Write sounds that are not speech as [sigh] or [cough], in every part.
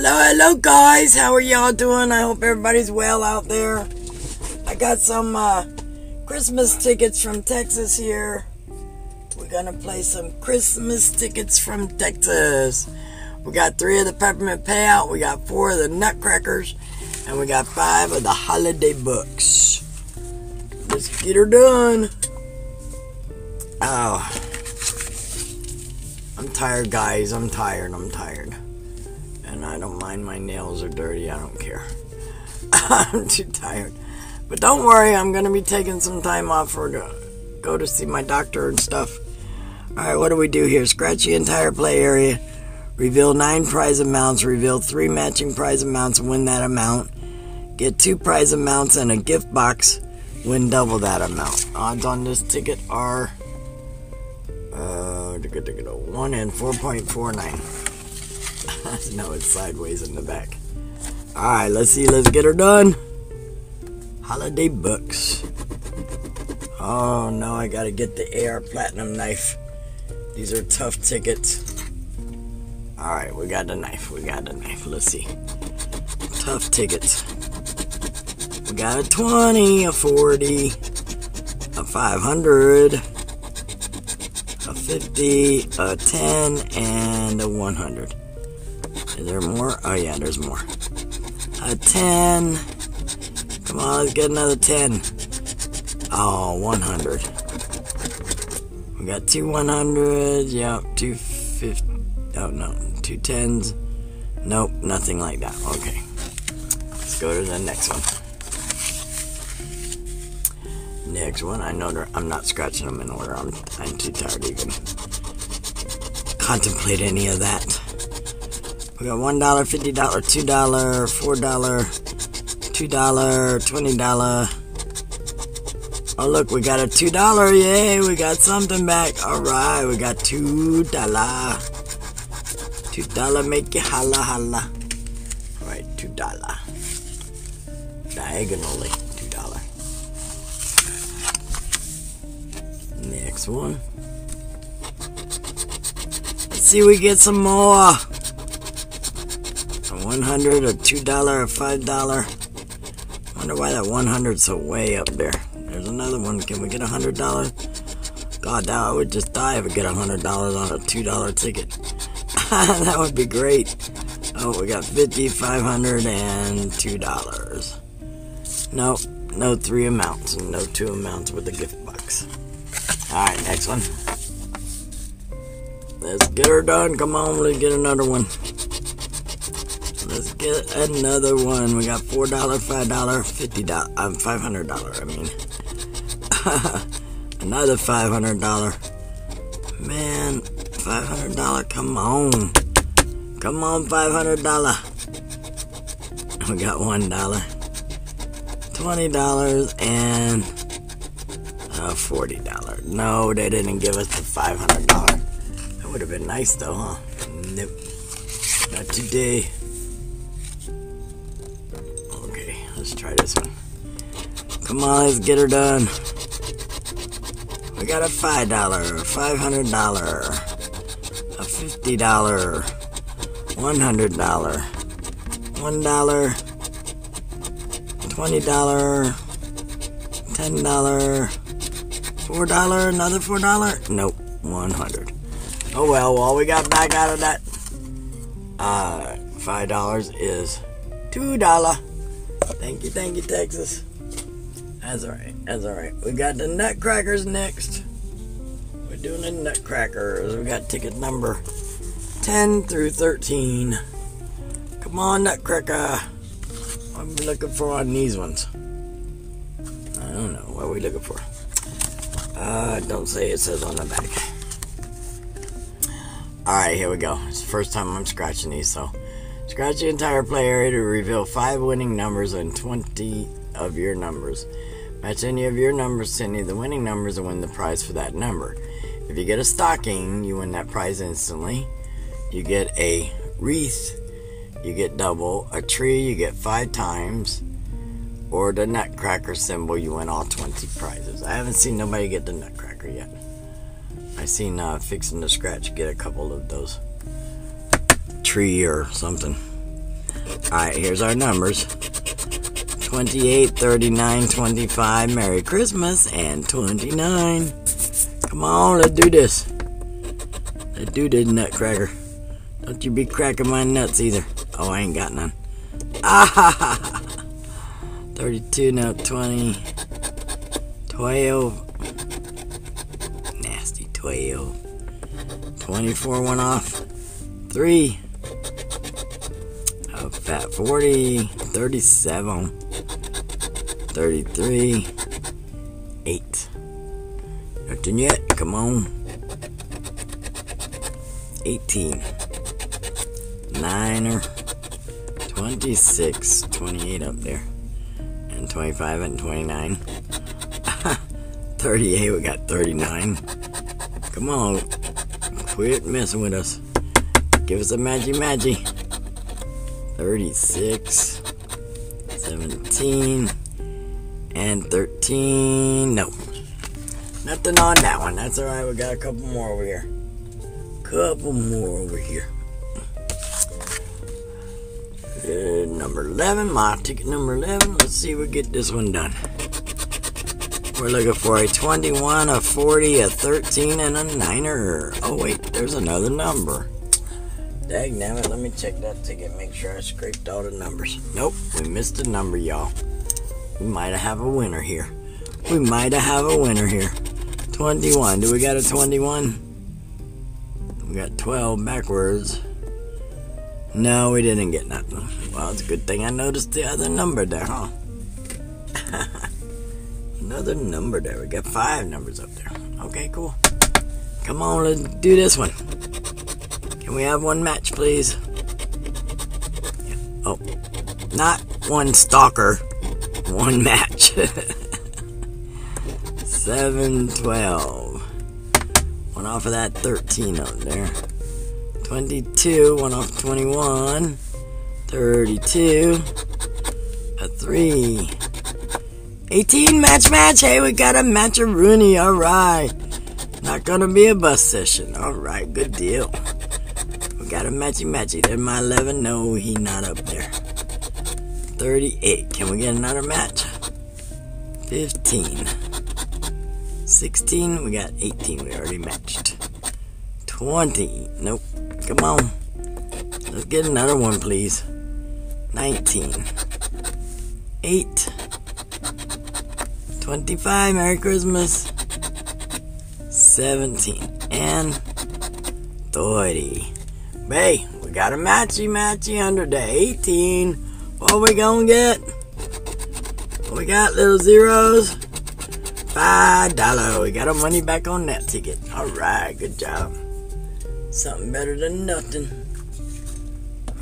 Hello, hello, guys. How are y'all doing? I hope everybody's well out there. I got some uh, Christmas tickets from Texas here. We're gonna play some Christmas tickets from Texas. We got three of the peppermint payout, we got four of the nutcrackers, and we got five of the holiday bucks. Let's get her done. Oh. I'm tired, guys. I'm tired. I'm tired. And I don't mind my nails are dirty. I don't care. [laughs] I'm too tired. But don't worry, I'm going to be taking some time off for go, go to see my doctor and stuff. Alright, what do we do here? Scratch the entire play area. Reveal nine prize amounts. Reveal three matching prize amounts. Win that amount. Get two prize amounts and a gift box. Win double that amount. Odds on this ticket are uh, 1 and 4.49. no, it's sideways in the back. Alright, let's see. Let's get her done. Holiday Bucks. Oh no, I gotta get the AR Platinum knife. These are tough tickets. Alright, we got the knife. We got the knife. Let's see. Tough tickets. We got a 20, a 40, a 500, a 50, a 10, and a 100. Is there more? Oh, yeah, there's more. A 10. Come on, let's get another 10. Oh, 100. We got two 100s. Yep, two 50. Oh, no. Two 10s. Nope, nothing like that. Okay. Let's go to the next one. Next one, I know I'm not scratching them in order. I'm, I'm too tired to even contemplate any of that. We got $1, $50, $2, $4, $2, $20. Oh, look, we got a $2. Yay, we got something back. All right, we got $2. $2 make you holla holla. All right, $2. Diagonally. two dollar. Next one. Let's see we get some more. A 100, a $2, a $5. Wonder why that 100's so way up there. There's another one. Can we get a $100? God, now I would just die if I get a $100 on a $2 ticket. [laughs] that would be great. Oh, we got 50, 500, and $2. No, no three amounts and no two amounts with the gift box. Alright, next one. Let's get her done. Come on, let's get another one. Get another one. We got $4, $5, $50, um, $500, I mean. [laughs] another $500. Man, $500, come on. Come on, $500. We got $1, $20, and uh, $40. No, they didn't give us the $500. That would have been nice though, huh? Nope. Not today. Come on, let's get her done. We got a $5, a $500, a $50, $100, $1, $20, $10, Four dollar, another four dollar? Nope, one hundred. Oh well, all we got back out of that uh five dollars is two dollar. Thank you, thank you, Texas. That's alright, that's alright. We got the nutcrackers next. We're doing the nutcrackers. We got ticket number 10 through 13. Come on, nutcracker. What are we looking for on these ones? I don't know. What are we looking for? Uh, don't say it says on the back. Alright, here we go. It's the first time I'm scratching these, so scratch the entire play area to reveal 5 winning numbers and 20 of your numbers. Match any of your numbers to any of the winning numbers and win the prize for that number. If you get a stocking, you win that prize instantly. You get a wreath, you get double. A tree, you get 5 times or the nutcracker symbol, you win all 20 prizes. I haven't seen nobody get the nutcracker yet. I seen uh, Fixing the Scratch get a couple of those tree or something. Alright, here's our numbers 28, 39, 25, Merry Christmas, and 29. Come on, let's do this. Let's do this, Nutcracker. Don't you be cracking my nuts either. Oh, I ain't got none. Ah ha ha! 32, no, 20, 12. Nasty 12. 24 went off. 3. Oh, fat 40. 37. 33. 8. Nothing yet. Come on. 18. Niner. 26. 28 up there. And 25 and 29. [laughs] 38. We got 39. Come on. Quit messing with us. Give us a maggy maggy. 36. 17. And 13. No. Nothing on that one. That's alright. We got a couple more over here. Couple more over here. Uh, number 11. My ticket number 11. Let's see if we get this one done. We're looking for a 21, a 40, a 13, and a 9er. Oh, wait, there's another number. Dag it, let me check that ticket, make sure I scraped all the numbers. Nope, we missed a number, y'all. We might have a winner here. We might have a winner here. 21. Do we got a 21? We got 12 backwards. No, we didn't get nothing. Well, it's a good thing I noticed the other number there, huh? [laughs] Another number there. We got five numbers up there. Okay, cool. Come on, let's do this one. Can we have one match, please? Oh, not one stalker. One match. [laughs] 7, 12. One off of that 13 up there. 22, one off 21. 32. A 3. 18 match match. Hey, we got a match of Rooney. All right. Not gonna be a bus session. All right, good deal. We got a matchy matchy. There's my 11. No, he not up there. 38. Can we get another match? 15. 16. We got 18. We already matched. 20. Nope. Come on. Let's get another one, please. 19. 8. 25, Merry Christmas. 17 and 30. Hey, we got a matchy matchy under the 18. What we gonna get? We got little zeros. Five dollar. We got our money back on that ticket. Alright, good job. Something better than nothing.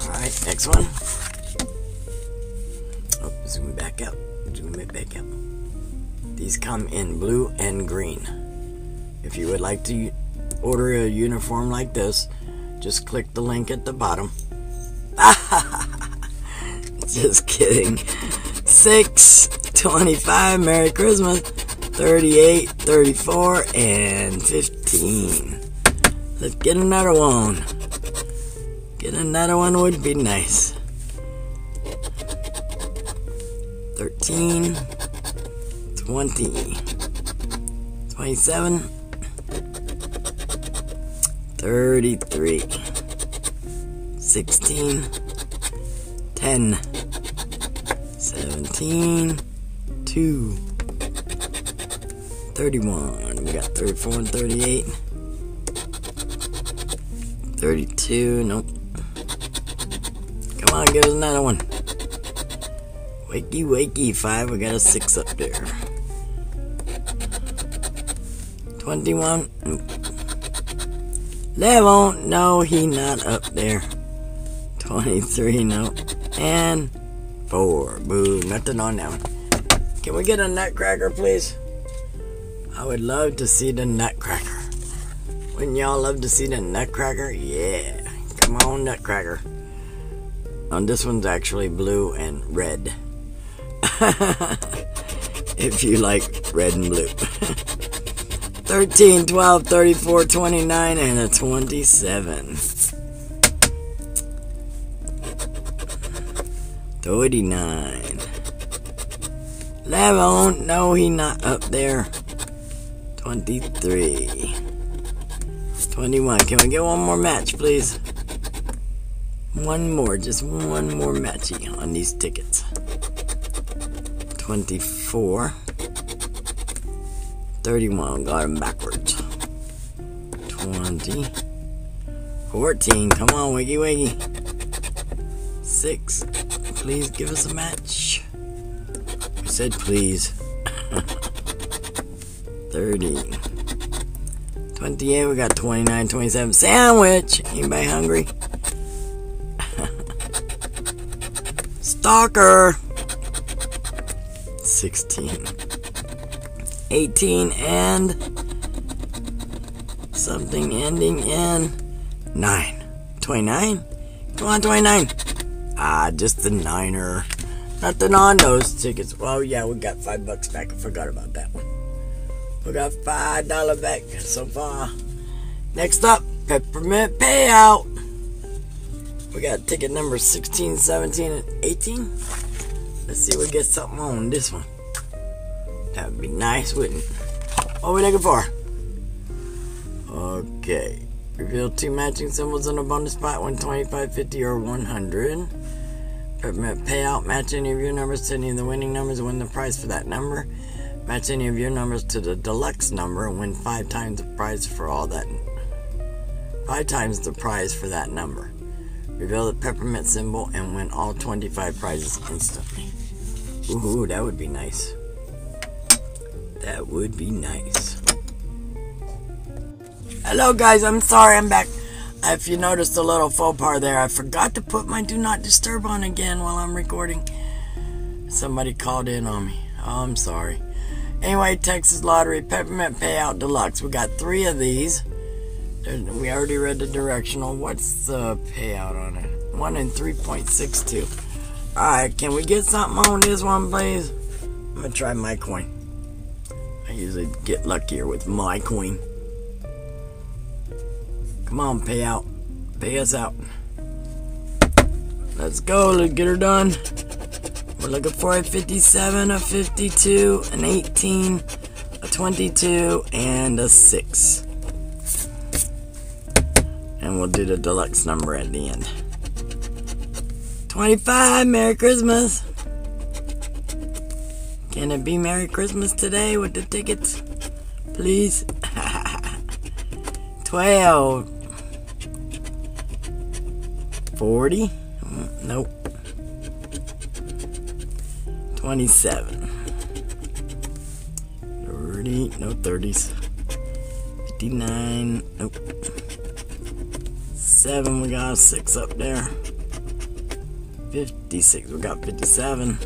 Alright, next one. Oh, zoom back out. Zoom it back out. These come in blue and green. If you would like to order a uniform like this, just click the link at the bottom. [laughs] just kidding. 6, 25, Merry Christmas, 38, 34, and 15. Let's get another one. Get another one would be nice. 13, 20, 27, 33, 16, 10, 17, 2, 31. We got 34 and 38. 32, nope. Come on, give us another one. Wakey, wakey, 5, we got a 6 up there. 21. Mm. Level, no, he not up there. 23, no. And 4. Boo, nothing on that one. Can we get a nutcracker, please? I would love to see the nutcracker. Wouldn't y'all love to see the nutcracker? Yeah. Come on, nutcracker. On this one's actually blue and red. [laughs] if you like red and blue. [laughs] 13, 12, 34, 29, and a 27. 39. Eleven. No, he not up there. 23. 21. Can we get one more match, please? One more, just one more matchy on these tickets. 24. 31. Got him backwards. 20. 14. Come on, Wiggy Wiggy. 6. Please give us a match. I said please. [laughs] 30. 28. We got 29, 27. Sandwich. Anybody hungry? [laughs] Stalker. 16. 18 and something ending in 9. 29? Come on, 29. Ah, just the niner. Nothing on those tickets. Well, yeah, we got five bucks back. I forgot about that one. We got five dollar back so far. Next up, peppermint payout. We got ticket number 16, 17, and 18. Let's see if we get something on this one. That would be nice, wouldn't it? What are we looking for? Okay. Reveal two matching symbols in a bonus spot, 125, 50, or 100. Payout, match any of your numbers to any of the winning numbers, win the prize for that number. Match any of your numbers to the deluxe number and win five times the prize for all that. Five times the prize for that number. Reveal the peppermint symbol and win all 25 prizes instantly. Ooh, that would be nice. That would be nice. Hello guys, I'm sorry I'm back. If you noticed a little faux pas there, I forgot to put my do not disturb on again while I'm recording. Somebody called in on me. Oh, I'm sorry. Anyway, Texas Lottery Peppermint Payout Deluxe. We got three of these. We already read the directional. What's the payout on it? One in 3.62. Alright, can we get something on this one, please? I'm gonna try my coin. I usually get luckier with my coin. Come on, pay out. Pay us out. Let's go. Let's get her done. We're looking for a 57, a 52, an 18, a 22, and a 6. And we'll do the deluxe number at the end. 25, Merry Christmas. Can it be Merry Christmas today with the tickets? Please? [laughs] 12. 40? Nope. 27. 30, no 30s. 59, nope. 7, we got a 6 up there. 56, we got 57.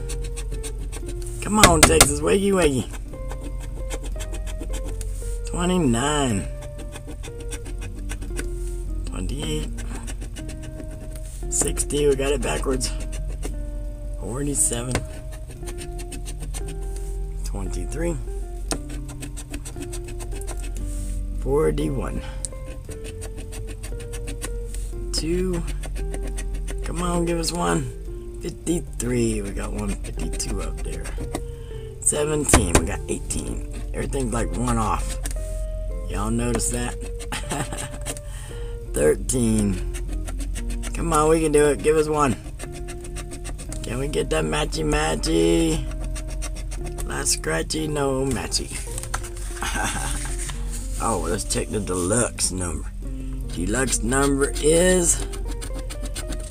Come on, Texas, wiggy wiggy. 29. 60, we got it backwards. 47. 23. 41. 2. Come on, give us one. 53. We got 152 up there. 17. We got 18. Everything's like one off. Y'all notice that? [laughs] 13. Come on, we can do it. Give us one. Can we get that matchy matchy? Last scratchy, no matchy. [laughs] oh, let's check the deluxe number. Deluxe number is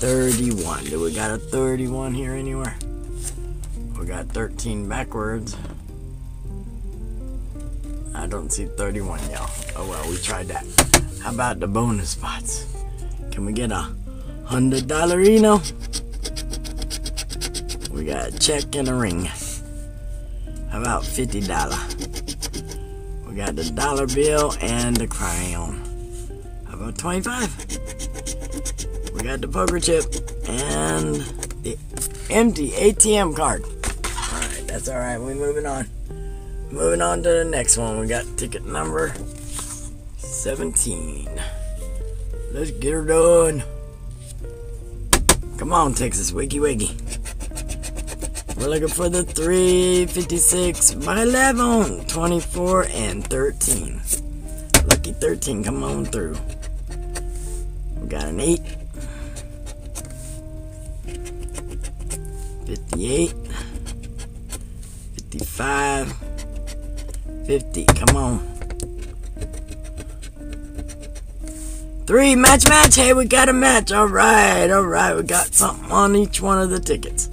31. Do we got a 31 here anywhere? We got 13 backwards. I don't see 31, y'all. Oh well, we tried that. How about the bonus spots? Can we get a hundred dollar Eno. We got a check and a ring. How about fifty dollar? We got the dollar bill and the crayon. How about twenty five? We got the poker chip and the empty ATM card. Alright, that's alright. We're moving on. Moving on to the next one. We got ticket number 17. Let's get her done. Come on, Texas, wiggy wiggy. We're looking for the 356 by 11, 24, and 13. Lucky 13, come on through. We got an 8. 58. 55. 50, come on. Three, match, match. Hey, we got a match. All right, all right. We got something on each one of the tickets.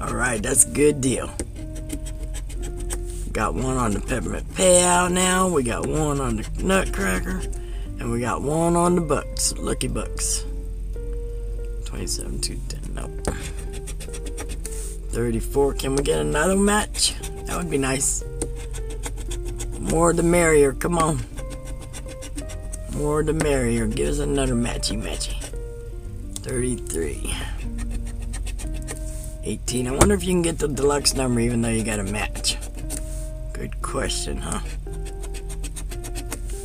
All right, that's a good deal. Got one on the peppermint payout now. We got one on the nutcracker. And we got one on the bucks. Lucky bucks. 27 to 10. Nope. 34. Can we get another match? That would be nice. More the merrier. Come on. More the merrier. Give us another matchy matchy. 33. 18. I wonder if you can get the deluxe number even though you got a match. Good question, huh?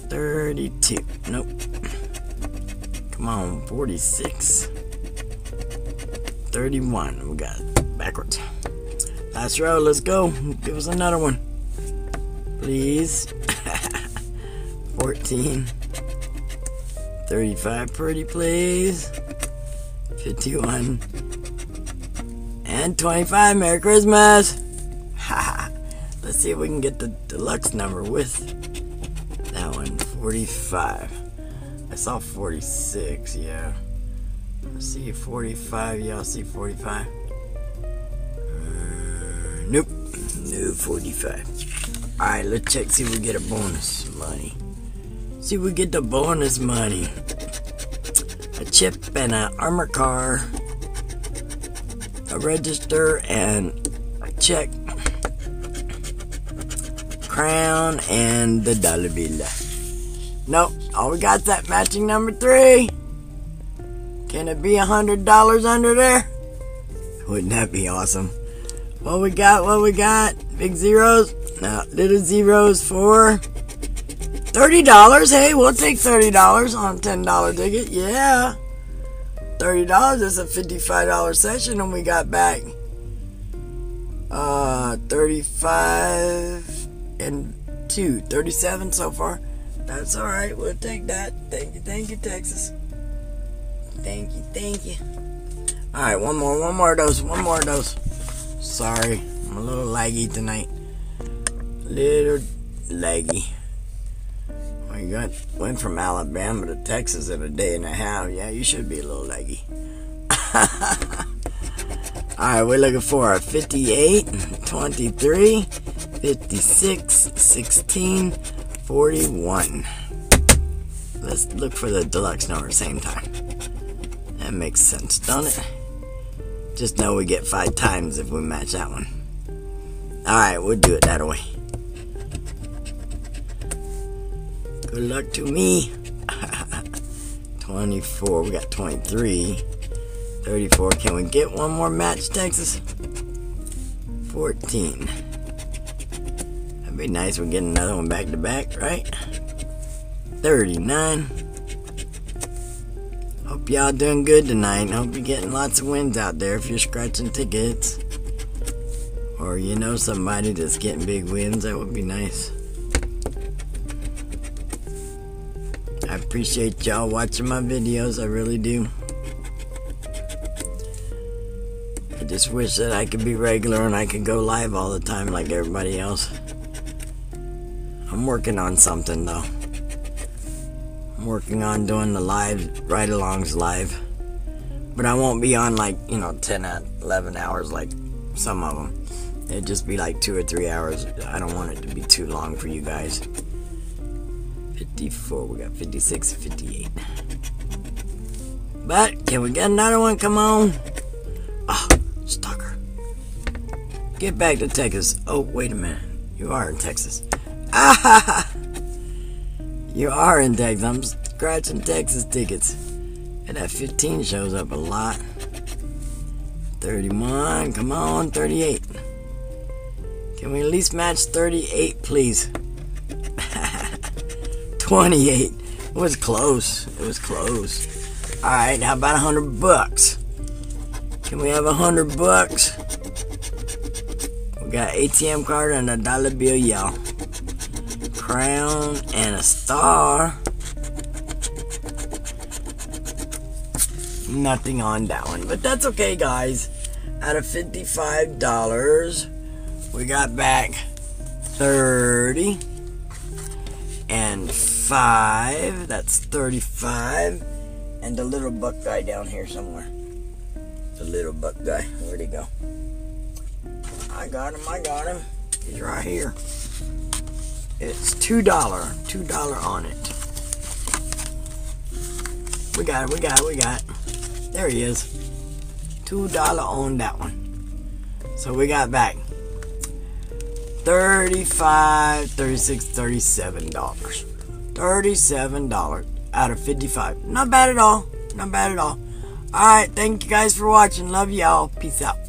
32. Nope. Come on, 46. 31. We got it backwards. Last row, let's go. Give us another one. Please. [laughs] 14. 35 pretty please. 51. And 25. Merry Christmas. Let's see if we can get the deluxe number with that one. 45. I saw 46, yeah. Let's see 45. Y'all see 45? Uh, nope. No 45. Alright, let's check, see if we get a bonus money. See, we get the bonus money. A chip and an armor car. A register and a check. Crown and the dollar bill. Nope, all we got that matching number three. Can it be a hundred dollars under there? Wouldn't that be awesome? What we got, what we got? Big zeros? No, little zeros for $30, hey, we'll take $30 on a $10 ticket, yeah. $30 is a $55 session and we got back uh 35 and 2 37 so far. That's all right. We'll take that. Thank you thank you texas. Thank you thank you. All right one more one more dose one more dose. Sorry i'm a little laggy tonight. Little laggy I got went from Alabama to Texas in a day and a half. Yeah, you should be a little leggy. [laughs] Alright, we're looking for a 58, 23, 56, 16, 41. Let's look for the deluxe number same time. That makes sense, don't it? Just know we get five times if we match that one. Alright, we'll do it that way. Good luck to me. [laughs] 24. We got 23. 34. Can we get one more match, Texas? 14. That'd be nice. We get another one back to back, right? 39. Hope y'all doing good tonight. Hope you're getting lots of wins out there if you're scratching tickets. Or you know somebody that's getting big wins. That would be nice. Appreciate y'all watching my videos. I really do. I just wish that I could be regular and I could go live all the time like everybody else. I'm working on something though. I'm working on doing the live ride alongs live. But I won't be on like, you know, 10 at 11 hours like some of them. It'd just be like two or three hours. I don't want it to be too long for you guys. 54. We got 56, 58. But can we get another one? Come on. Oh, stalker. Get back to Texas. Oh, wait a minute. You are in Texas. Ah! [laughs] You are in Texas. I'm scratching Texas tickets. And that 15 shows up a lot. 31. Come on, 38. Can we at least match 38, please? 28. It was close. It was close. Alright, how about a hundred bucks? Can we have a hundred bucks? We got ATM card and a dollar bill, y'all. Crown and a star. Nothing on that one, but that's okay, guys. Out of $55, we got back 30 and 5. That's 35. And the little buck guy down here somewhere. The little buck guy. Where'd he go? I got him, I got him. He's right here. It's $2. $2 on it. We got it, we got it, we got it. There he is. $2 on that one. So we got back 35 36 37 dollars. 37 dollars out of 55 not bad at all. Not bad at all. All right. Thank you guys for watching. Love y'all. Peace out